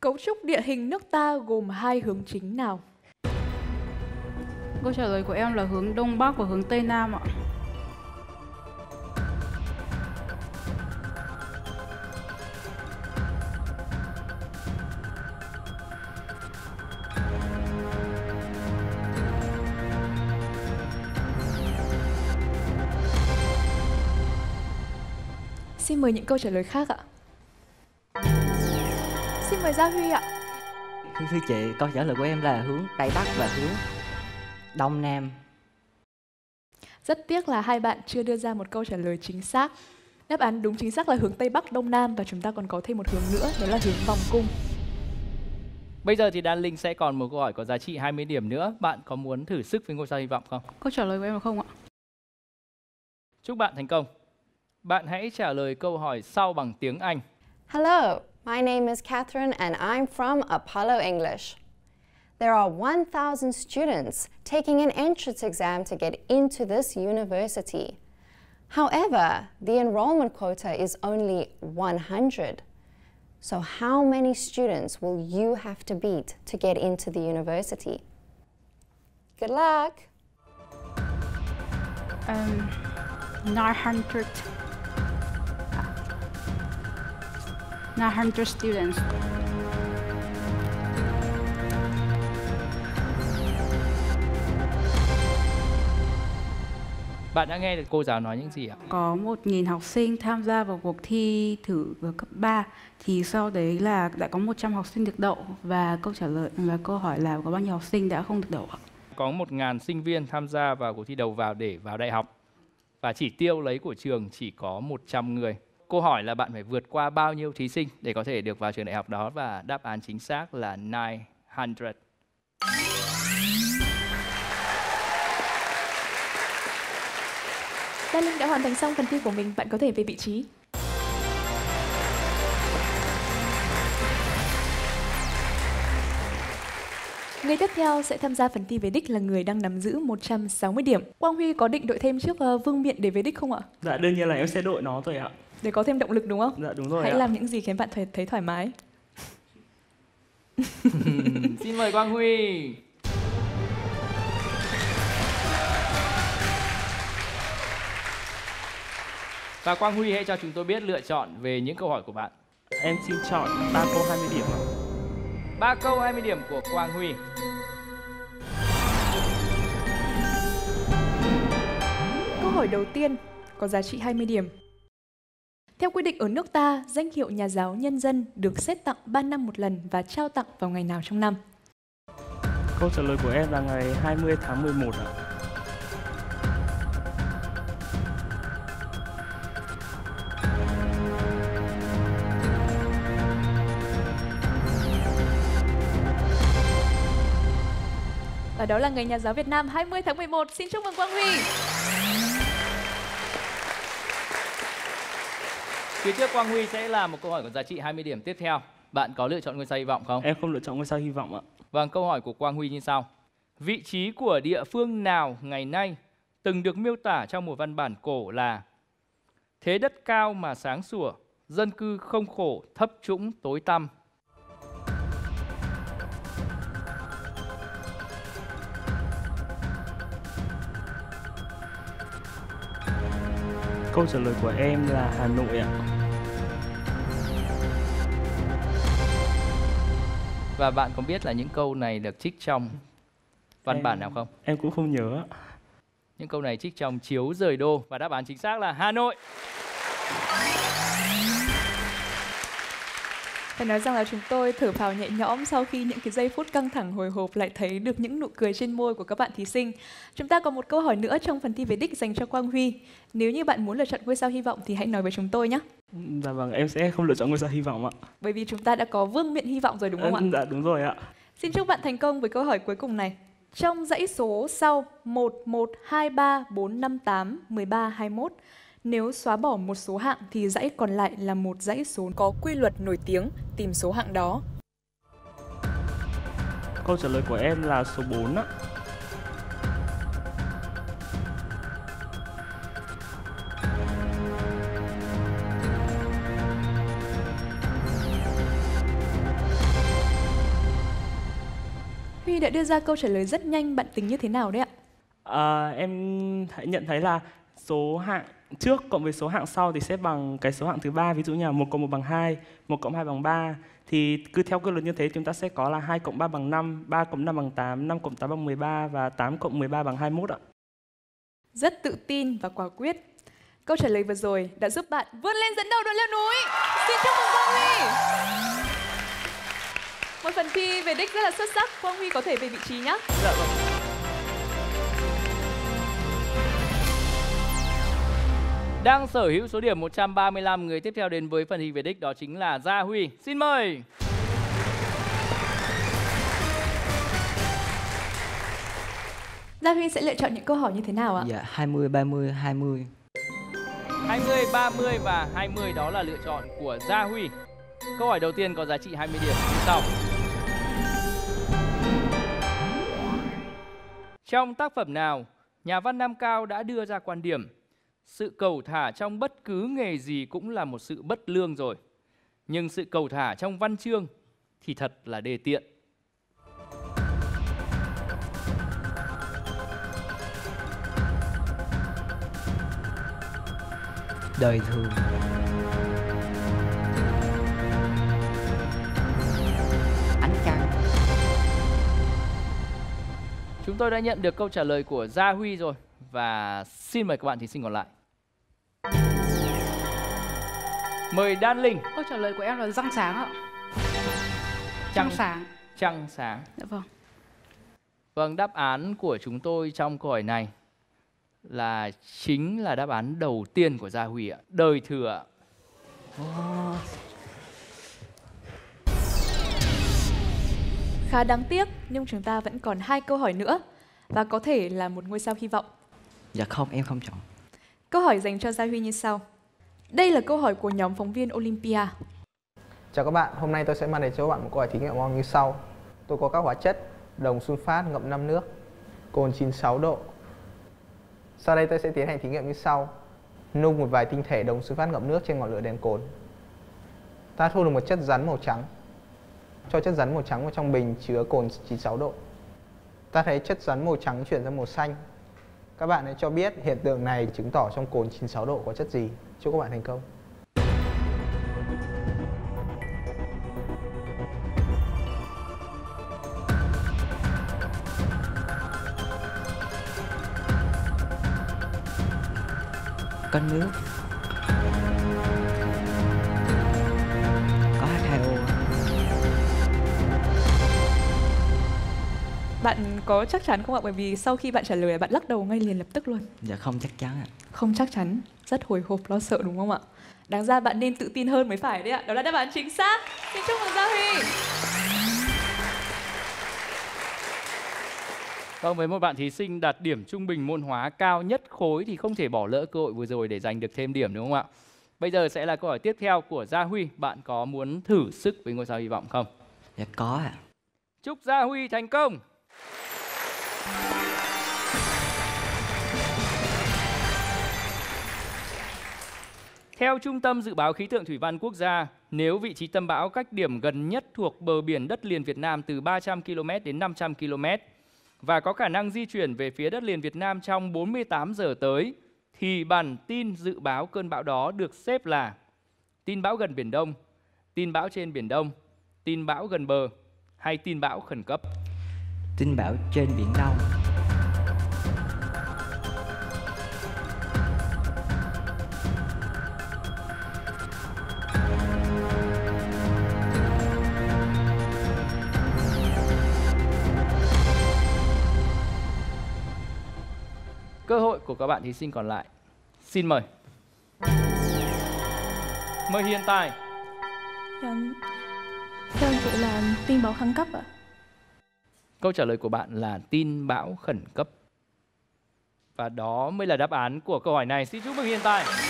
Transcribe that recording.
Cấu trúc địa hình nước ta gồm hai hướng chính nào? Câu trả lời của em là hướng Đông Bắc và hướng Tây Nam ạ. Xin mời những câu trả lời khác ạ. Xin mời Gia Huy ạ. Thưa, thưa chị, câu trả lời của em là hướng Tây Bắc và hướng Đông Nam. Rất tiếc là hai bạn chưa đưa ra một câu trả lời chính xác. Đáp án đúng chính xác là hướng Tây Bắc Đông Nam và chúng ta còn có thêm một hướng nữa, đó là hướng vòng cung. Bây giờ thì Đan Linh sẽ còn một câu hỏi có giá trị 20 điểm nữa. Bạn có muốn thử sức với ngôi sao hy vọng không? Câu trả lời của em là không ạ. Chúc bạn thành công. Bạn hãy trả lời câu hỏi sau bằng tiếng Anh. Hello, my name is Catherine and I'm from Apollo English. There are 1,000 students taking an entrance exam to get into this university. However, the enrollment quota is only 100. So, how many students will you have to beat to get into the university? Good luck! Um, 900 900 students. Bạn đã nghe được cô giáo nói những gì ạ? Có 1.000 học sinh tham gia vào cuộc thi thử vào cấp 3 thì sau đấy là đã có 100 học sinh được đậu và câu trả lời và câu hỏi là có bao nhiêu học sinh đã không được đậu ạ? Có 1.000 sinh viên tham gia vào cuộc thi đầu vào để vào đại học và chỉ tiêu lấy của trường chỉ có 100 người. Câu hỏi là bạn phải vượt qua bao nhiêu thí sinh để có thể được vào trường đại học đó và đáp án chính xác là 900. Đan Linh đã hoàn thành xong phần thi của mình, bạn có thể về vị trí. Người tiếp theo sẽ tham gia phần thi về đích là người đang nắm giữ 160 điểm. Quang Huy có định đội thêm trước uh, Vương Miện để về đích không ạ? Dạ đương nhiên là em sẽ đội nó thôi ạ. Để có thêm động lực đúng không? Dạ đúng rồi Hãy ạ. làm những gì khiến bạn thấy, thấy thoải mái. Xin mời Quang Huy. Và Quang Huy hãy cho chúng tôi biết lựa chọn về những câu hỏi của bạn. Em xin chọn 3 câu 20 điểm ạ. Ba câu 20 điểm của Quang Huy. Câu hỏi đầu tiên có giá trị 20 điểm. Theo quy định ở nước ta, danh hiệu nhà giáo nhân dân được xét tặng 3 năm một lần và trao tặng vào ngày nào trong năm? Câu trả lời của em là ngày 20 tháng 11 ạ. Và đó là ngày nhà giáo Việt Nam 20 tháng 11. Xin chúc mừng Quang Huy. Phía trước Quang Huy sẽ là một câu hỏi có giá trị 20 điểm tiếp theo. Bạn có lựa chọn ngôi sao hy vọng không? Em không lựa chọn ngôi sao hy vọng ạ. Vâng, câu hỏi của Quang Huy như sau. Vị trí của địa phương nào ngày nay từng được miêu tả trong một văn bản cổ là Thế đất cao mà sáng sủa, dân cư không khổ, thấp trũng tối tăm. Câu trả lời của em là Hà Nội ạ. Và bạn có biết là những câu này được trích trong văn Em- bản nào không? Em cũng không nhớ. Những câu này trích trong chiếu rời đô và đáp án chính xác là Hà Nội. Phải nói rằng là chúng tôi thở phào nhẹ nhõm sau khi những cái giây phút căng thẳng hồi hộp lại thấy được những nụ cười trên môi của các bạn thí sinh. Chúng ta có một câu hỏi nữa trong phần thi về đích dành cho Quang Huy. Nếu như bạn muốn lựa chọn ngôi sao hy vọng thì hãy nói với chúng tôi nhé. Dạ vâng, em sẽ không lựa chọn ngôi sao hy vọng ạ. Bởi vì chúng ta đã có vương miện hy vọng rồi đúng không ạ? Dạ đúng rồi ạ. Xin chúc bạn thành công với câu hỏi cuối cùng này. Trong dãy số sau 1, 1, 2, 3, 4, 5, 8, 13, 21, nếu xóa bỏ một số hạng thì dãy còn lại là một dãy số có quy luật nổi tiếng, tìm số hạng đó. Câu trả lời của em là số 4 ạ. Huy đã đưa ra câu trả lời rất nhanh, bạn tính như thế nào đấy ạ? À, em nhận thấy là số hạng trước cộng với số hạng sau thì sẽ bằng cái số hạng thứ ba ví dụ như là một cộng một bằng 2, một cộng hai bằng 3 thì cứ theo quy luật như thế chúng ta sẽ có là 2 cộng 3 bằng 5, 3 cộng 5 bằng 8, 5 cộng 8 bằng 13 và 8 cộng 13 bằng 21 ạ. Rất tự tin và quả quyết. Câu trả lời vừa rồi đã giúp bạn vươn lên dẫn đầu đội leo núi. Xin chúc mừng Quang Huy. Một phần thi về đích rất là xuất sắc. Quang Huy có thể về vị trí nhé. Dạ vâng. Đang sở hữu số điểm 135 người tiếp theo đến với phần thi về đích đó chính là Gia Huy. Xin mời. Gia Huy sẽ lựa chọn những câu hỏi như thế nào ạ? Dạ 20 30 20. 20, 30 và 20 đó là lựa chọn của Gia Huy. Câu hỏi đầu tiên có giá trị 20 điểm như sau. Trong tác phẩm nào, nhà văn Nam Cao đã đưa ra quan điểm sự cầu thả trong bất cứ nghề gì cũng là một sự bất lương rồi. Nhưng sự cầu thả trong văn chương thì thật là đề tiện. Đời thường. Ánh trăng. Chúng tôi đã nhận được câu trả lời của Gia Huy rồi và xin mời các bạn thí sinh còn lại. Mời Đan Linh, Câu trả lời của em là răng sáng ạ. trăng Trăng sáng. trăng sáng. Dạ vâng. Vâng, đáp án của chúng tôi trong câu hỏi này là chính là đáp án đầu tiên của Gia Huy ạ. Đời thừa ạ. Khá đáng tiếc nhưng chúng ta vẫn còn hai câu hỏi nữa và có thể là một ngôi sao hy vọng. Dạ không em không chọn. Câu hỏi dành cho Gia Huy như sau. Đây là câu hỏi của nhóm phóng viên Olympia. Chào các bạn, hôm nay tôi sẽ mang đến cho các bạn một câu hỏi thí nghiệm ngon như sau. Tôi có các hóa chất đồng sunfat ngậm 5 nước, cồn 96 độ. Sau đây tôi sẽ tiến hành thí nghiệm như sau. Nung một vài tinh thể đồng sunfat ngậm nước trên ngọn lửa đèn cồn. Ta thu được một chất rắn màu trắng. Cho chất rắn màu trắng vào trong bình chứa cồn 96 độ. Ta thấy chất rắn màu trắng chuyển sang màu xanh. Các bạn hãy cho biết hiện tượng này chứng tỏ trong cồn 96 độ có chất gì. Chúc các bạn thành công. Có nước. Bạn có chắc chắn không ạ? Bởi vì sau khi bạn trả lời bạn lắc đầu ngay liền lập tức luôn. Dạ không chắc chắn ạ. Không chắc chắn, rất hồi hộp lo sợ đúng không ạ? Đáng ra bạn nên tự tin hơn mới phải đấy ạ. Đó là đáp án chính xác. Xin chúc mừng Gia Huy. Vâng, với một bạn thí sinh đạt điểm trung bình môn hóa cao nhất khối thì không thể bỏ lỡ cơ hội vừa rồi để giành được thêm điểm đúng không ạ? Bây giờ sẽ là câu hỏi tiếp theo của Gia Huy. Bạn có muốn thử sức với ngôi sao hy vọng không? Dạ có ạ. Chúc Gia Huy thành công! Theo Trung tâm Dự báo Khí tượng Thủy văn Quốc gia, nếu vị trí tâm bão cách điểm gần nhất thuộc bờ biển đất liền Việt Nam từ 300 km đến 500 km và có khả năng di chuyển về phía đất liền Việt Nam trong 48 giờ tới, thì bản tin dự báo cơn bão đó được xếp là tin bão gần Biển Đông, tin bão trên Biển Đông, tin bão gần bờ hay tin bão khẩn cấp. Tin bão trên biển Đông. Cơ hội của các bạn thí sinh còn lại. Xin mời. Mời hiện tại. Dạ, thưa anh chị là tin báo khẩn cấp ạ. Câu trả lời của bạn là tin bão khẩn cấp. Và đó mới là đáp án của câu hỏi này. Xin chúc mừng hiện tại.